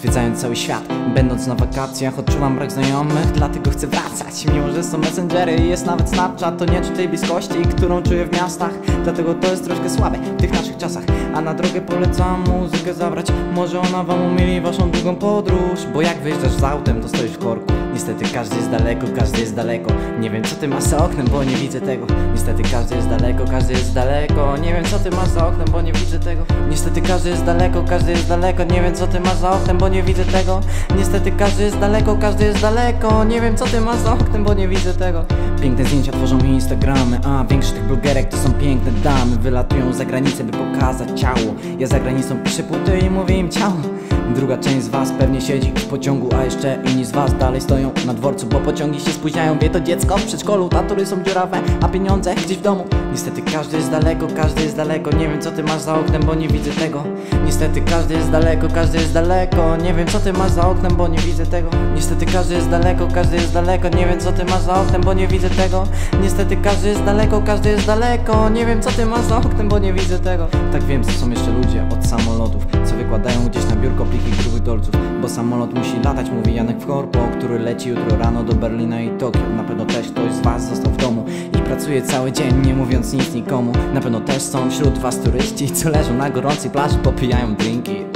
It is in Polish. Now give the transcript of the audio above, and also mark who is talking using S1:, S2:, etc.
S1: Zwiedzając cały świat, będąc na wakacjach Odczuwam brak znajomych, dlatego chcę wracać. Mimo, że są messengery i jest nawet Snapchat To nie czuć tej bliskości, którą czuję w miastach. Dlatego to jest troszkę słabe w tych naszych czasach. A na drogę polecam muzykę zabrać. Może ona wam umili waszą długą podróż Bo jak wyjeżdżasz z autem, to stoisz w korku Niestety każdy jest daleko, każdy jest daleko. Nie wiem co ty masz za oknem, bo nie widzę tego. Niestety każdy jest daleko, każdy jest daleko. Nie wiem co ty masz za oknem, bo nie widzę tego. Niestety każdy jest daleko, każdy jest daleko. Nie wiem co ty masz za oknem, bo nie widzę tego. Niestety każdy jest daleko, każdy jest daleko. Nie wiem co ty masz za oknem, bo nie widzę tego. Piękne zdjęcia tworzą Instagramy A większość tych blogerek to są piękne damy. Wylatują za granicę, by pokazać ciało. Ja za granicą piszę płyty i mówię im ciało Druga część z was pewnie siedzi w pociągu, a jeszcze inni z was dalej stoją na dworcu, bo pociągi się spóźniają. Wie to dziecko w przedszkolu, tatury są dziurawe, a pieniądze gdzieś w domu. Niestety każdy jest daleko, każdy jest daleko. Nie wiem co ty masz za oknem, bo nie widzę tego. Niestety każdy jest daleko, każdy jest daleko. Nie wiem co ty masz za oknem, bo nie widzę tego. Niestety każdy jest daleko, każdy jest daleko. Nie wiem co ty masz za oknem, bo nie widzę tego. Niestety każdy jest daleko, każdy jest daleko. Nie wiem co ty masz za oknem, bo nie widzę tego. Tak wiem, co są jeszcze ludzie od samolotów, co wykładają gdzieś na biurko pliki grubych dolców. Bo samolot musi latać, mówi Janek w korpo, który leci jutro rano do Berlina i Tokio. Na pewno też ktoś z was został pracuje cały dzień, nie mówiąc nic nikomu. Na pewno też są wśród was turyści, co leżą na gorącej plaży, popijają drinki.